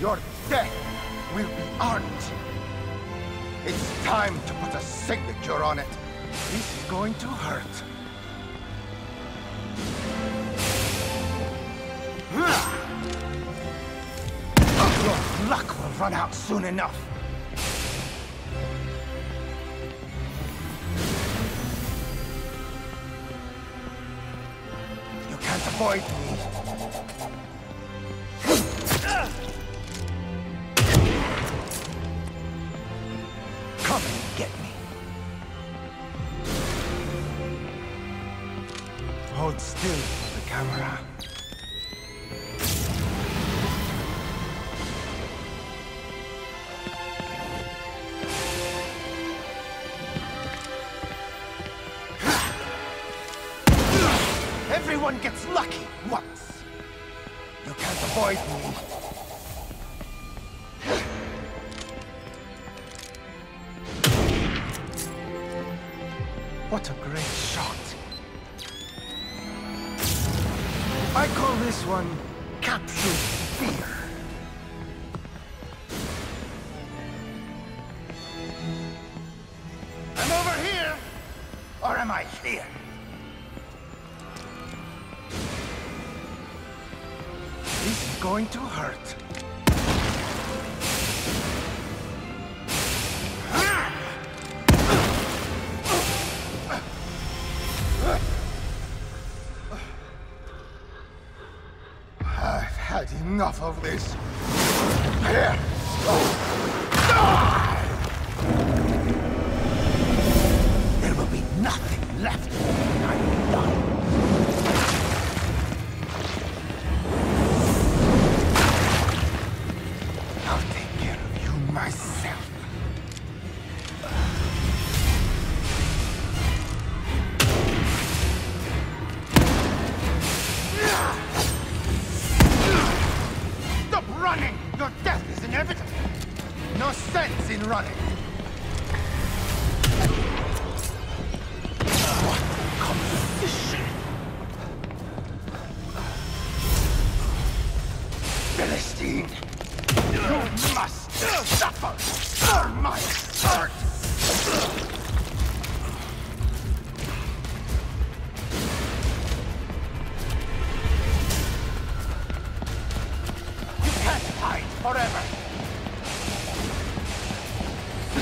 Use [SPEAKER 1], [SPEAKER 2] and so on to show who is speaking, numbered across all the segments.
[SPEAKER 1] Your death will be art. It's time to put a signature on it. This is going to hurt. Ah! Your luck will run out soon enough. You can't avoid me. Hold still for the camera. Everyone gets lucky once. You can't avoid me. What a great shot. I call this one Captured Fear. I'm over here, or am I here? This is going to hurt. Had enough of this. Here. Die! There sense in running. You must suffer for my heart! You can't hide forever!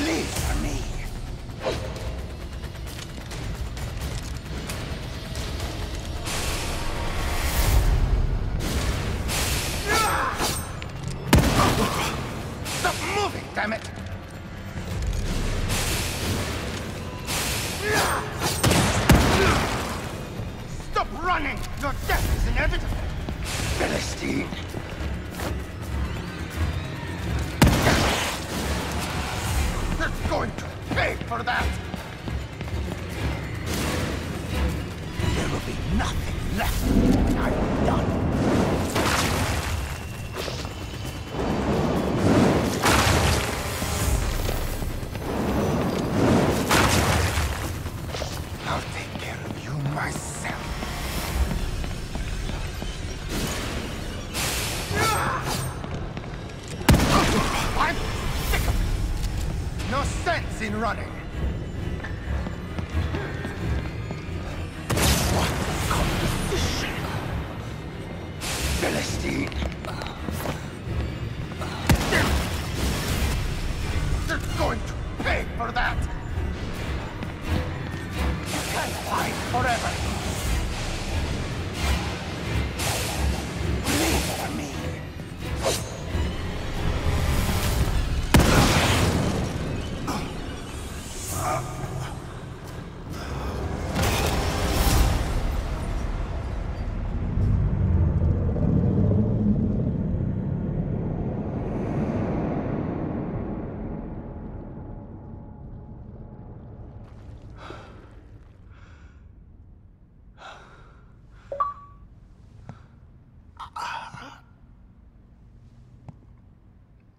[SPEAKER 1] Bleed for me! Stop moving, damn it! Stop running! Your death is inevitable! Philistine! For that! There will be nothing sense in running. Philistine. You're going to pay for that. You can't hide forever.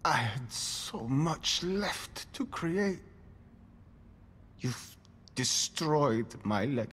[SPEAKER 1] I had so much left to create. You've destroyed my legacy.